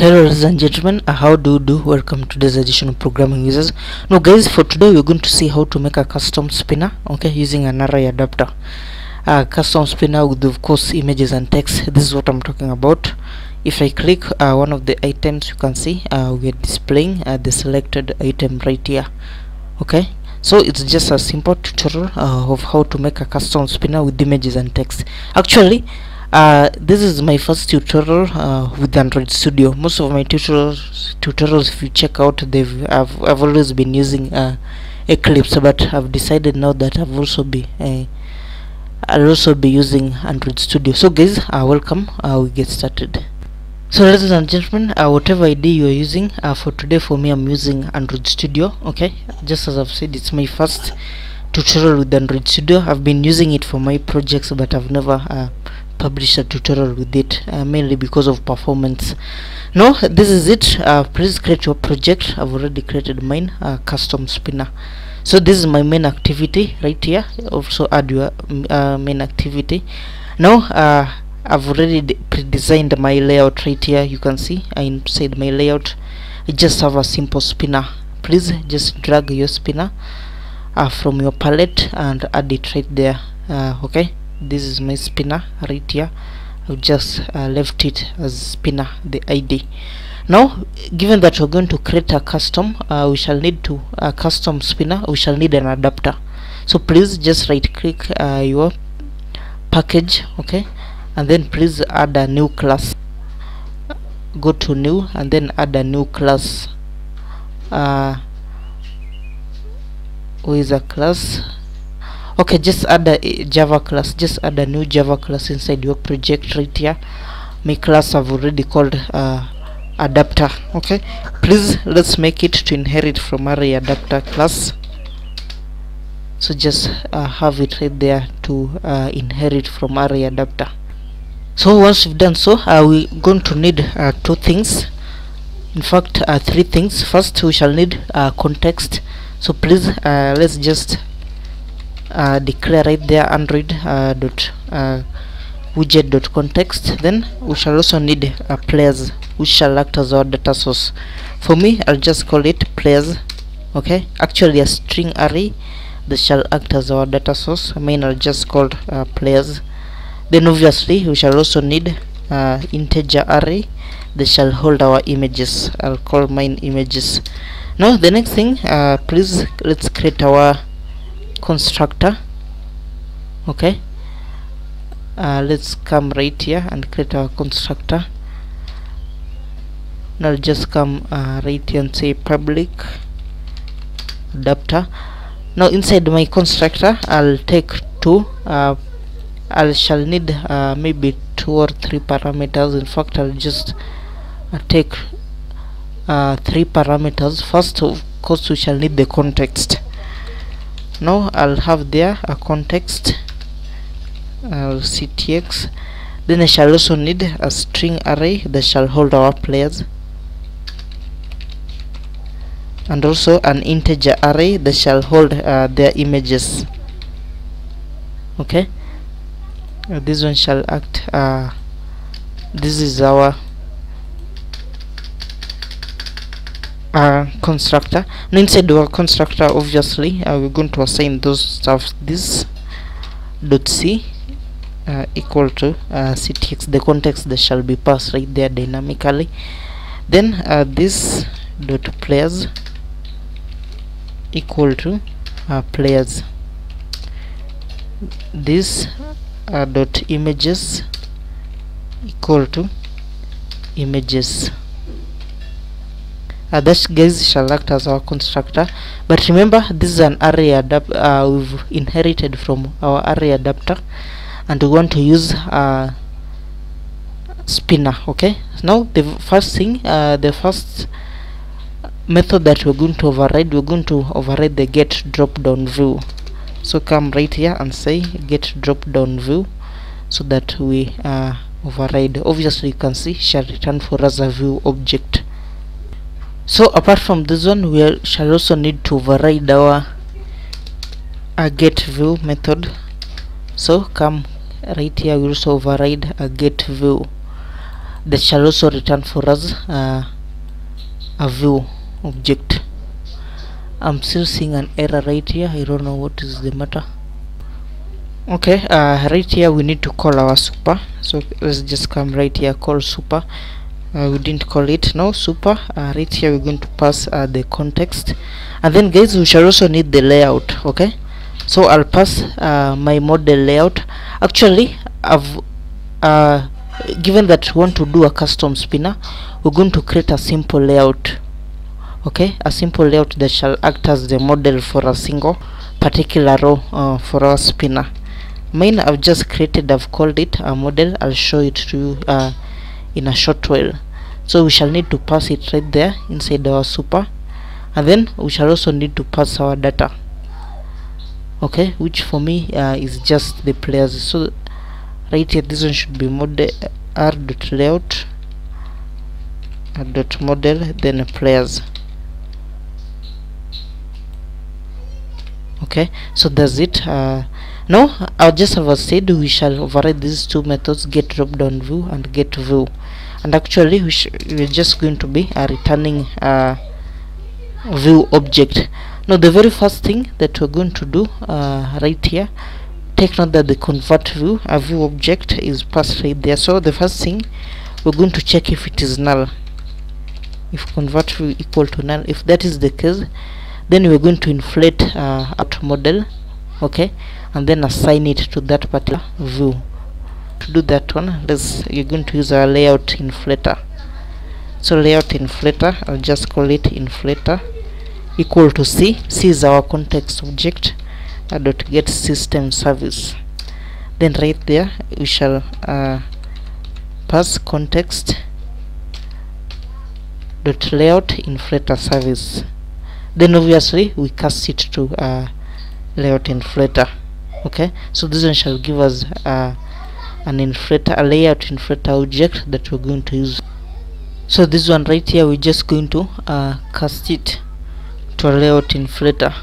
hello ladies and gentlemen how do you do welcome to this edition of ProgrammingWizards. Now guys for today we're going to see how to make a custom spinner okay using an array adapter. Uh, custom spinner with of course images and text. This is what i'm talking about. If i click uh, one of the items you can see uh, we're displaying uh, the selected item right here okay? So it's just a simple tutorial uh, of how to make a custom spinner with images and text. Actually uh, this is my first tutorial uh, with Android Studio. Most of my tutorials, tutorials if you check out, they've I've, I've always been using uh, Eclipse, but I've decided now that I've also be uh, I'll also be using Android Studio. So guys, uh, welcome. Uh, we get started. So ladies and gentlemen, whatever ID you are using for today, for me I'm using Android Studio. Okay, just as I've said, it's my first tutorial with Android Studio. I've been using it for my projects, but I've never publish a tutorial with it uh, mainly because of performance. No this is it. Uh, please create your project. I've already created mine uh, custom spinner. So this is my main activity right here. Also add your uh, main activity. Now uh, I've already pre-designed my layout right here. You can see inside my layout. I just have a simple spinner. Please just drag your spinner uh, from your palette and add it right there okay this is my spinner right here. I've just uh, left it as spinner the ID now given that we're going to create a custom uh, we shall need to a custom spinner. We shall need an adapter. So please just right click uh, your package okay? And then please add a new class. Go to new and then add a new class. Uh, who is a class okay just add a java class just add a new java class inside your project right here. My class i've already called uh, adapter okay? Please let's make it to inherit from array adapter class. So just uh, have it right there to uh, inherit from array adapter. So once we've done so uh, we're going to need uh, two things. In fact uh, three things. First we shall need uh, context. So please let's just declare right there android uh, dot uh, widget dot context. Then we shall also need a players which shall act as our data source. For me i'll just call it players okay? Actually a string array that shall act as our data source. I mean i'll just call uh, players. Then obviously we shall also need uh, integer array that shall hold our images. I'll call mine images. Now the next thing uh, please let's create our constructor. Okay. Uh, let's come right here and create our constructor. Now just come uh, right here and say public adapter. Now inside my constructor I'll take two uh, I shall need uh, maybe two or three parameters. In fact I'll just uh, take uh, three parameters. First of course we shall need the context now I'll have there a context. Uh, ctx then I shall also need a string array that shall hold our players. And also an integer array that shall hold uh, their images. Okay? Uh, this one shall act uh, this is our uh, constructor. Now inside our constructor obviously. Uh, we're going to assign those stuff this dot c uh, equal to uh, ctx the context that shall be passed right there dynamically. Then uh, this dot players equal to uh, players. This uh, dot images equal to images uh, that guys shall act as our constructor but remember this is an array adapter uh, we've inherited from our array adapter and we want to use uh, spinner okay? Now the first thing uh, the first method that we're going to override we're going to override the get drop down view. So come right here and say get drop down view so that we uh, override. Obviously you can see shall return for us a view object so apart from this one we shall also need to override our uh, get view method. So come right here we also override a get view. That shall also return for us uh, a view object. I'm still seeing an error right here. I don't know what is the matter. Okay uh, right here we need to call our super. So let's just come right here call super uh, we didn't call it. Now super. Uh, right here we're going to pass uh, the context. And then guys we shall also need the layout okay? So I'll pass uh, my model layout. Actually I've uh, given that we want to do a custom spinner we're going to create a simple layout okay? A simple layout that shall act as the model for a single particular row uh, for our spinner. Mine I've just created I've called it a model. I'll show it to you in a short while. So we shall need to pass it right there inside our super. And then we shall also need to pass our data. Okay which for me uh, is just the players. So right here this one should be model r dot layout dot model then players. Okay so that's it. Uh, I'll just have said we shall override these two methods get drop down view and get view and actually we we're just going to be uh, returning uh, view object. Now the very first thing that we're going to do uh, right here take note that the convert view a view object is passed right there. So the first thing we're going to check if it is null. If convert view equal to null if that is the case then we're going to inflate uh, out model okay and then assign it to that particular view to do that one. Let's you're going to use our layout inflator. So layout inflator I'll just call it inflator equal to C. C is our context object uh, dot get system service. Then right there we shall uh, pass context dot layout inflator service. Then obviously we cast it to uh, layout inflator. Okay? So this one shall give us uh, an inflator a layout inflator object that we're going to use. So this one right here we're just going to uh, cast it to a layout inflator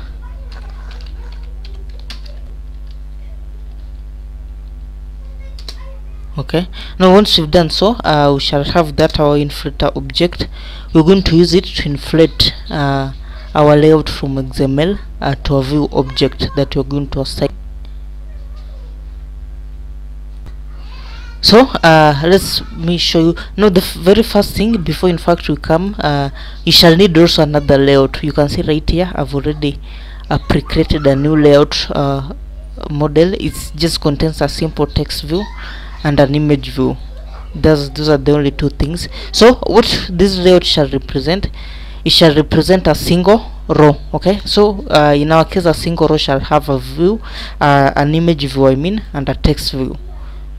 okay? Now once we've done so uh, we shall have that our inflator object. We're going to use it to inflate uh, our layout from XML uh, to a view object that we're going to assign so uh, let's me show you. Now the very first thing before in fact we come uh, you shall need also another layout. You can see right here I've already uh, pre-created a new layout uh, model. It just contains a simple text view and an image view. Those those are the only two things. So what this layout shall represent? It shall represent a single row okay? So uh, in our case a single row shall have a view uh, an image view I mean and a text view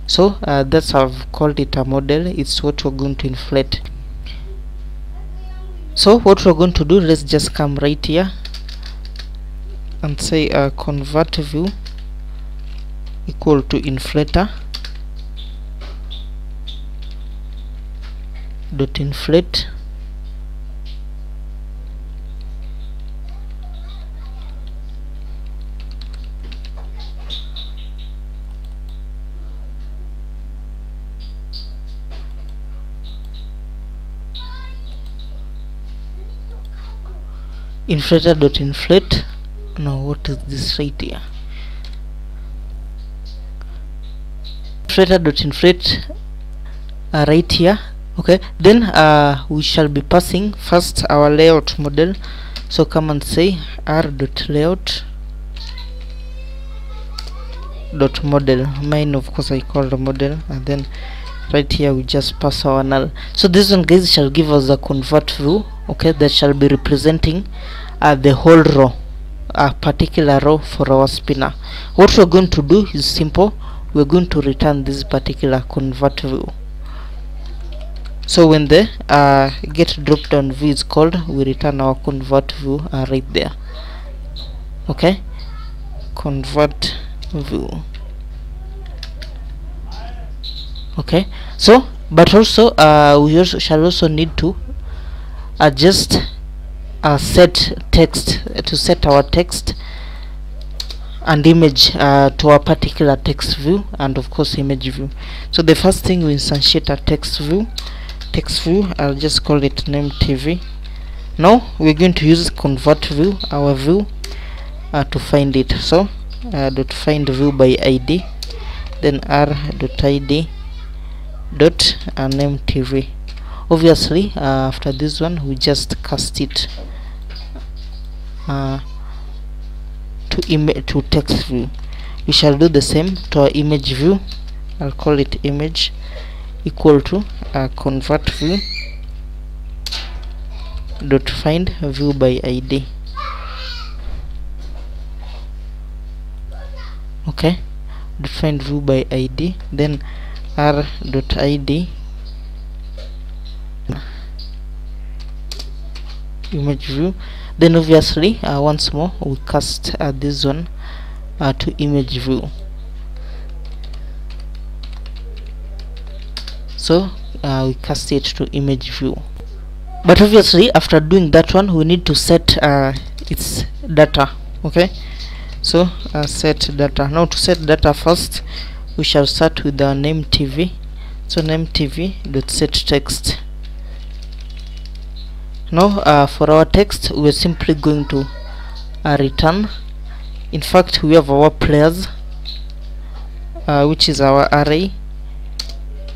so uh, that's I've called it a model. It's what we're going to inflate. So what we're going to do let's just come right here and say uh, convert view equal to inflator dot inflate inflator dot inflate. Now what is this right here? Inflator dot inflate uh, right here okay? Then uh, we shall be passing first our layout model. So come and say r dot layout dot model. Mine of course I call the model and then right here we just pass our null. So this one guys shall give us a convert view okay that shall be representing uh, the whole row a particular row for our spinner. What we're going to do is simple. We're going to return this particular convert view. So when the uh, get drop down view is called we return our convert view uh, right there. Okay? Convert view. Okay? So but also uh, we also shall also need to adjust uh, set text to set our text and image uh, to a particular text view and of course image view. So the first thing we instantiate a text view text view I'll just call it name TV now we're going to use convert view our view uh, to find it. So uh, dot find view by id then r dot id dot uh, name tv obviously uh, after this one we just cast it uh, to image to text view. We shall do the same to our image view. I'll call it image equal to uh, convert view dot find view by id okay? Dot find view by id then r dot id image view then obviously uh, once more we cast uh, this one uh, to image view. So uh, we cast it to image view. But obviously after doing that one we need to set uh, its data okay? So uh, set data. Now to set data first we shall start with the name tv so name tv dot set text now uh, for our text we are simply going to uh, return. In fact we have our players uh, which is our array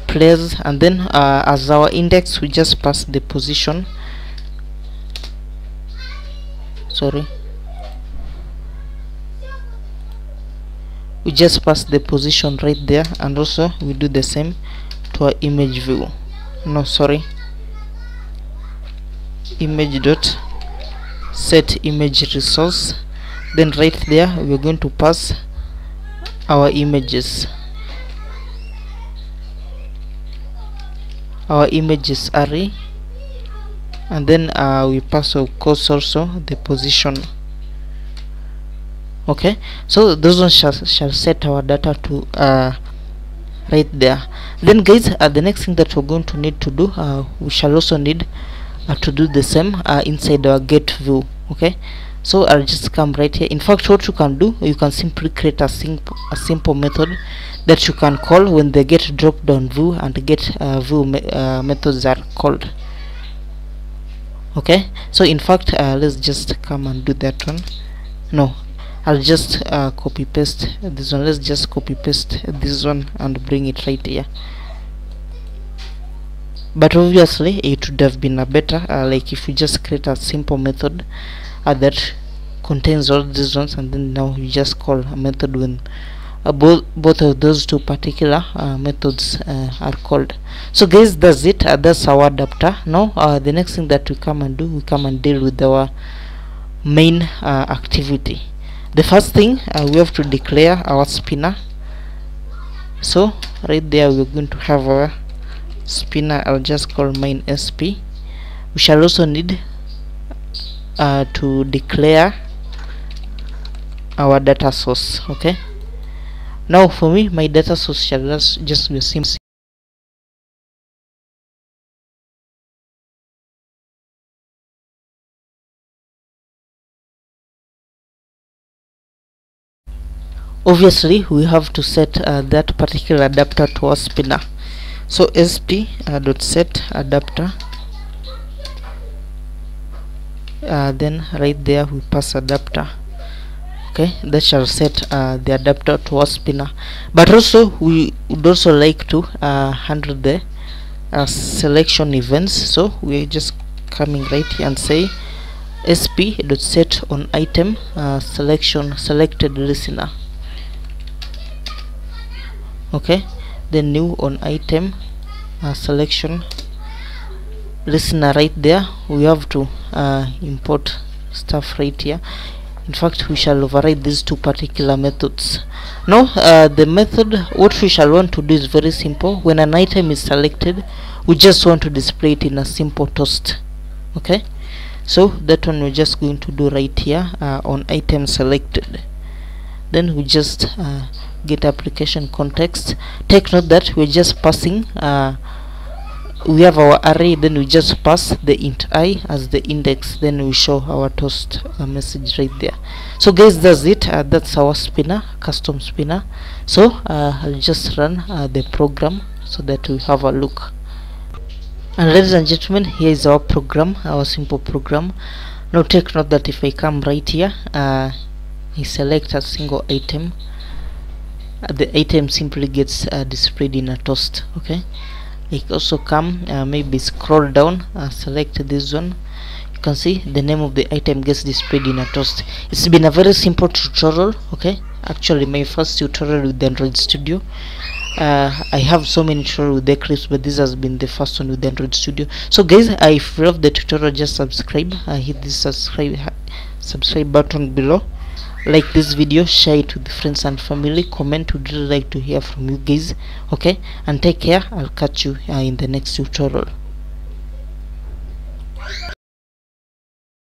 players. And then uh, as our index we just pass the position. Sorry. We just pass the position right there and also we do the same to our image view. No sorry image dot set image resource then right there we're going to pass our images. Our images array and then uh, we pass of course also the position. Okay? So those ones shall, shall set our data to uh, right there. Then guys uh, the next thing that we're going to need to do uh, we shall also need uh, to do the same uh, inside our get view okay? So I'll just come right here. In fact what you can do you can simply create a simple a simple method that you can call when the get drop down view and get uh, view me uh, methods are called okay? So in fact uh, let's just come and do that one. No I'll just uh, copy paste this one. Let's just copy paste this one and bring it right here but obviously it would have been a better uh, like if you just create a simple method uh, that contains all these ones and then now you just call a method when uh, both both of those two particular uh, methods uh, are called. So guys that's it. Uh, that's our adapter. Now uh, the next thing that we come and do we come and deal with our main uh, activity. The first thing we have to declare our spinner. So right there we're going to have our spinner I'll just call main sp we shall also need uh, to declare our data source okay? Now for me my data source shall just, just be simple obviously we have to set uh, that particular adapter to our spinner so sp uh, dot set adapter. Uh, then right there we pass adapter. Okay that shall set uh, the adapter to our spinner. But also we would also like to uh, handle the uh, selection events. So we're just coming right here and say sp dot set on item uh, selection selected listener. Okay then new on item uh, selection. Listener right there. We have to uh, import stuff right here. In fact we shall override these two particular methods. Now uh, the method what we shall want to do is very simple. When an item is selected we just want to display it in a simple toast. Okay? So that one we're just going to do right here uh, on item selected. Then we just uh, get application context. Take note that we're just passing uh, we have our array then we just pass the int i as the index then we show our toast uh, message right there. So guys that's it. Uh, that's our spinner custom spinner. So uh, I'll just run uh, the program so that we have a look. And ladies and gentlemen here is our program our simple program. Now take note that if I come right here uh, I select a single item the item simply gets uh, displayed in a toast okay? I can also come uh, maybe scroll down uh, select this one. You can see the name of the item gets displayed in a toast. It's been a very simple tutorial okay? Actually my first tutorial with Android Studio. Uh, I have so many tutorials with Eclipse but this has been the first one with Android Studio. So guys uh, if you love the tutorial. Just subscribe. Uh, hit this subscribe subscribe button below like this video share it with friends and family comment would really like to hear from you guys? Okay? And take care. I'll catch you uh, in the next tutorial